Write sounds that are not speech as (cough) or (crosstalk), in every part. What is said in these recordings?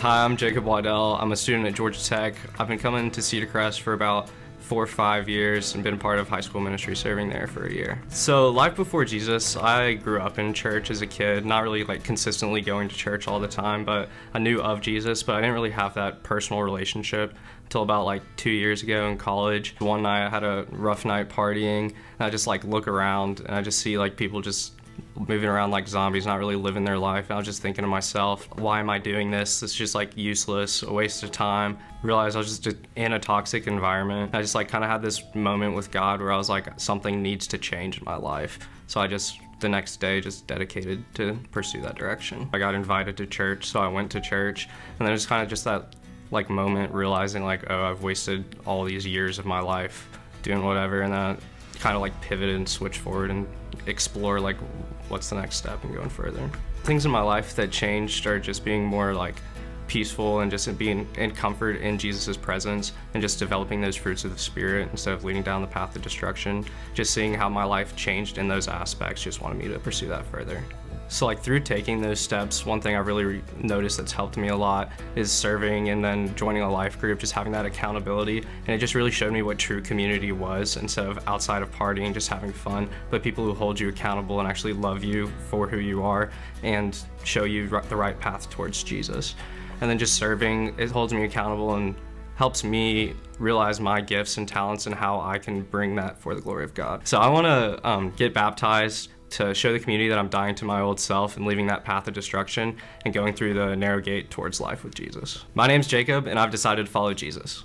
Hi, I'm Jacob Waddell. I'm a student at Georgia Tech. I've been coming to Cedarcrest for about four or five years and been part of high school ministry serving there for a year. So life before Jesus, I grew up in church as a kid, not really like consistently going to church all the time, but I knew of Jesus, but I didn't really have that personal relationship until about like two years ago in college. One night I had a rough night partying and I just like look around and I just see like people just moving around like zombies, not really living their life. I was just thinking to myself, why am I doing this? It's just like useless, a waste of time. Realized I was just in a toxic environment. I just like kind of had this moment with God where I was like, something needs to change in my life. So I just the next day just dedicated to pursue that direction. I got invited to church, so I went to church, and then it's kind of just that like moment realizing like, oh, I've wasted all these years of my life doing whatever, and then kind of like pivoted and switched forward and explore like what's the next step and going further. Things in my life that changed are just being more like peaceful and just being in comfort in Jesus' presence and just developing those fruits of the Spirit instead of leading down the path of destruction. Just seeing how my life changed in those aspects just wanted me to pursue that further. So like through taking those steps, one thing I really noticed that's helped me a lot is serving and then joining a life group, just having that accountability. And it just really showed me what true community was instead of outside of partying, just having fun, but people who hold you accountable and actually love you for who you are and show you the right path towards Jesus. And then just serving, it holds me accountable and helps me realize my gifts and talents and how I can bring that for the glory of God. So I want to um, get baptized to show the community that I'm dying to my old self and leaving that path of destruction and going through the narrow gate towards life with Jesus. My name's Jacob, and I've decided to follow Jesus.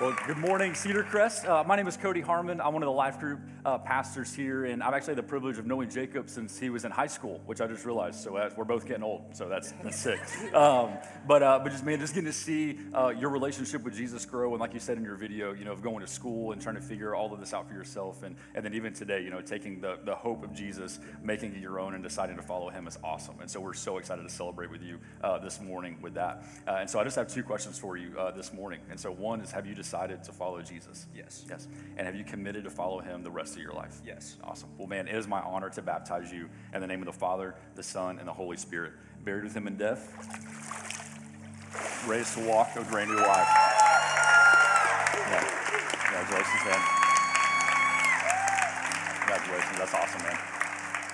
Well, good morning, Cedarcrest. Uh, my name is Cody Harmon. I'm one of the life group uh, pastors here, and I've actually had the privilege of knowing Jacob since he was in high school, which I just realized. So uh, we're both getting old, so that's that's sick. (laughs) Um, but uh, but just man, just getting to see uh, your relationship with Jesus grow, and like you said in your video, you know, of going to school and trying to figure all of this out for yourself, and and then even today, you know, taking the the hope of Jesus, making it your own, and deciding to follow Him is awesome. And so we're so excited to celebrate with you uh, this morning with that. and so I just have two questions for you this morning. And so one is, have you decided to follow Jesus? Yes. Yes. And have you committed to follow him the rest of your life? Yes. Awesome. Well, man, it is my honor to baptize you in the name of the Father, the Son, and the Holy Spirit. Buried with him in death, raised to walk a brand new life. Yeah. Congratulations, man. Congratulations. That's awesome, man.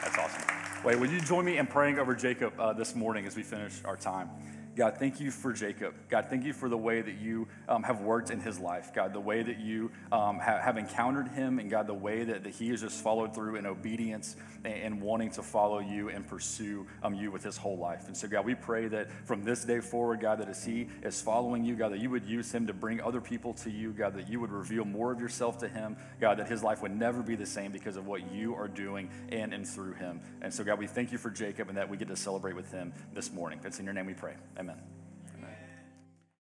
That's awesome. Wait, would you join me in praying over Jacob uh, this morning as we finish our time? God, thank you for Jacob. God, thank you for the way that you um, have worked in his life. God, the way that you um, ha- have encountered him, and God, the way that, that he has just followed through in obedience and, and wanting to follow you and pursue um, you with his whole life. And so, God, we pray that from this day forward, God, that as he is following you, God, that you would use him to bring other people to you, God, that you would reveal more of yourself to him, God, that his life would never be the same because of what you are doing in and through him. And so, God, we thank you for Jacob and that we get to celebrate with him this morning. It's in your name we pray. Amen.